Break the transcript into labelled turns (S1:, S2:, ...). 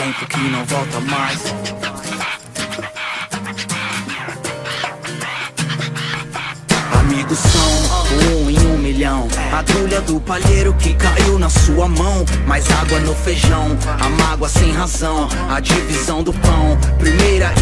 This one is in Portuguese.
S1: tempo que não volta mais. Amigos são um em um milhão. A do palheiro que caiu na sua mão. Mais água no feijão, a mágoa sem razão. A divisão do pão. Primeira